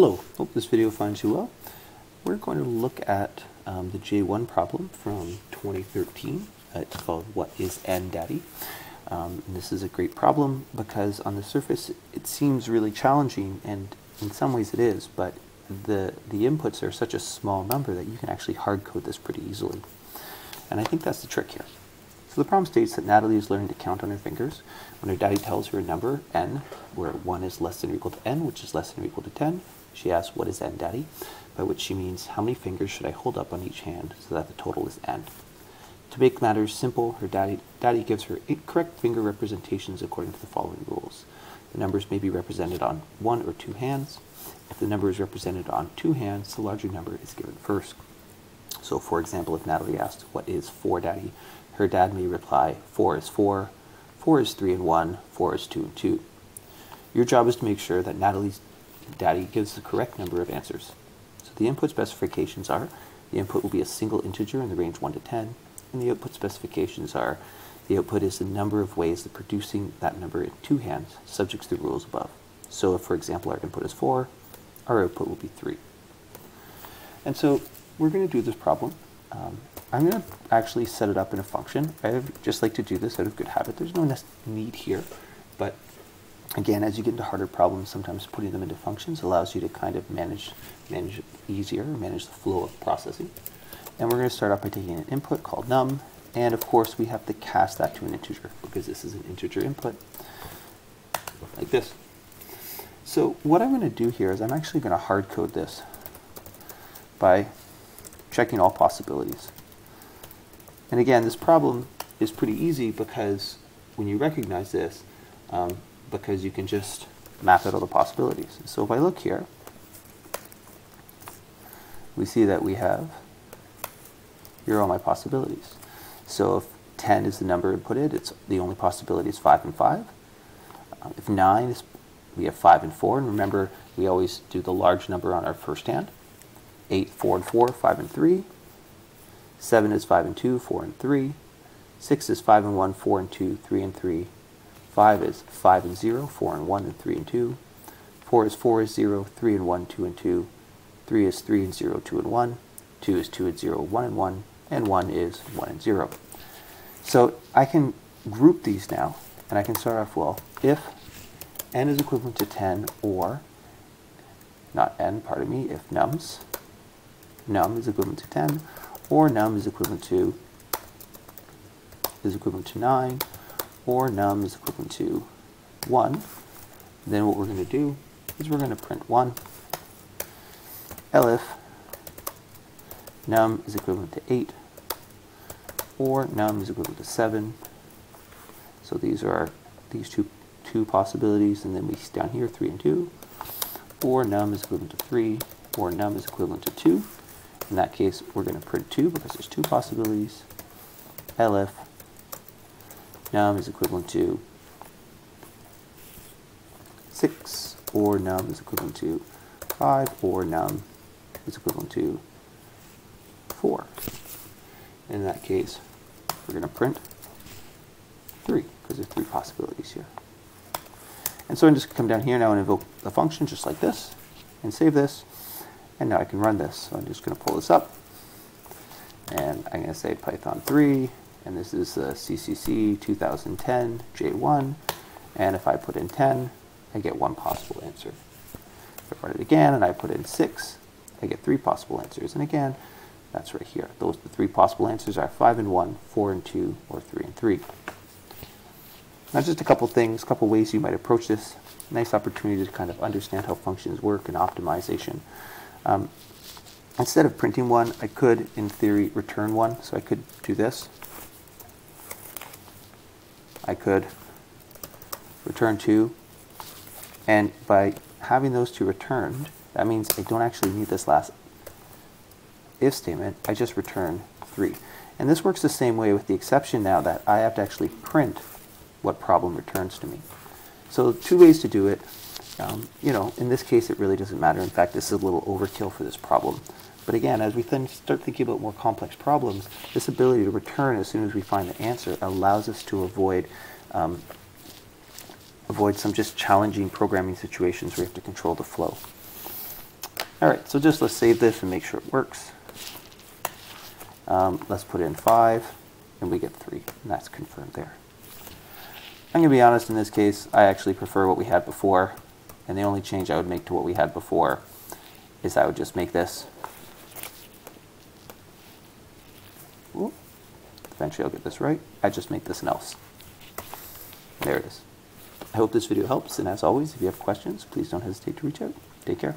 Hello, hope this video finds you well. We're going to look at um, the J1 problem from 2013. Uh, it's called What is N Daddy? Um, this is a great problem because on the surface it seems really challenging and in some ways it is, but the, the inputs are such a small number that you can actually hard code this pretty easily. And I think that's the trick here. So the problem states that Natalie is learning to count on her fingers. When her daddy tells her a number, n, where 1 is less than or equal to n, which is less than or equal to 10, she asks, what is n, daddy? By which she means, how many fingers should I hold up on each hand so that the total is n? To make matters simple, her daddy, daddy gives her correct finger representations according to the following rules. The numbers may be represented on one or two hands. If the number is represented on two hands, the larger number is given first. So for example, if Natalie asks, what is 4, daddy? Her dad may reply, 4 is 4, 4 is 3 and 1, 4 is 2 and 2. Your job is to make sure that Natalie's daddy gives the correct number of answers. So the input specifications are, the input will be a single integer in the range 1 to 10, and the output specifications are, the output is the number of ways of producing that number in two hands, subject to the rules above. So if, for example, our input is 4, our output will be 3. And so we're going to do this problem. Um, I'm going to actually set it up in a function. I just like to do this out of good habit. There's no need here, but again, as you get into harder problems, sometimes putting them into functions allows you to kind of manage, manage easier, manage the flow of processing. And we're going to start off by taking an input called num, and of course we have to cast that to an integer because this is an integer input, like this. So what I'm going to do here is I'm actually going to hard code this by checking all possibilities. And again, this problem is pretty easy because when you recognize this, um, because you can just map out all the possibilities. So if I look here, we see that we have, here are all my possibilities. So if 10 is the number inputted, it's the only possibility is 5 and 5. Um, if 9 is, we have 5 and 4. And remember, we always do the large number on our first hand. 8, 4 and 4, 5 and 3. 7 is 5 and 2, 4 and 3. 6 is 5 and 1, 4 and 2, 3 and 3. 5 is 5 and 0, 4 and 1, and 3 and 2. 4 is 4 is 0, 3 and 1, 2 and 2. 3 is 3 and 0, 2 and 1. 2 is 2 and 0, 1 and 1. And 1 is 1 and 0. So I can group these now, and I can start off, well, if n is equivalent to 10, or, not n, pardon me, if nums, num is equivalent to 10, or num is equivalent to is equivalent to 9, or num is equivalent to 1, then what we're going to do is we're going to print 1. elif num is equivalent to 8, or num is equivalent to 7. So these are our, these two, two possibilities, and then we down here 3 and 2, or num is equivalent to 3, or num is equivalent to 2. In that case, we're going to print 2 because there's two possibilities. elif num is equivalent to 6, or num is equivalent to 5, or num is equivalent to 4. In that case, we're going to print 3, because there's three possibilities here. And so I'm just come down here now and invoke the function just like this, and save this. And now I can run this. So I'm just going to pull this up. And I'm going to say Python 3. And this is the CCC 2010 J1. And if I put in 10, I get one possible answer. If I run it again and I put in 6, I get three possible answers. And again, that's right here. Those the three possible answers are 5 and 1, 4 and 2, or 3 and 3. Now just a couple things, a couple ways you might approach this. Nice opportunity to kind of understand how functions work and optimization. Um, instead of printing one, I could, in theory, return one. So I could do this. I could return two. And by having those two returned, that means I don't actually need this last if statement. I just return 3. And this works the same way with the exception now that I have to actually print what problem returns to me. So two ways to do it. Um, you know, in this case, it really doesn't matter. In fact, this is a little overkill for this problem. But again, as we then start thinking about more complex problems, this ability to return as soon as we find the answer allows us to avoid um, avoid some just challenging programming situations where we have to control the flow. All right, so just let's save this and make sure it works. Um, let's put in 5, and we get 3, and that's confirmed there. I'm going to be honest in this case, I actually prefer what we had before, and the only change I would make to what we had before is I would just make this. Ooh, eventually I'll get this right. I just make this an else. There it is. I hope this video helps, and as always, if you have questions, please don't hesitate to reach out. Take care.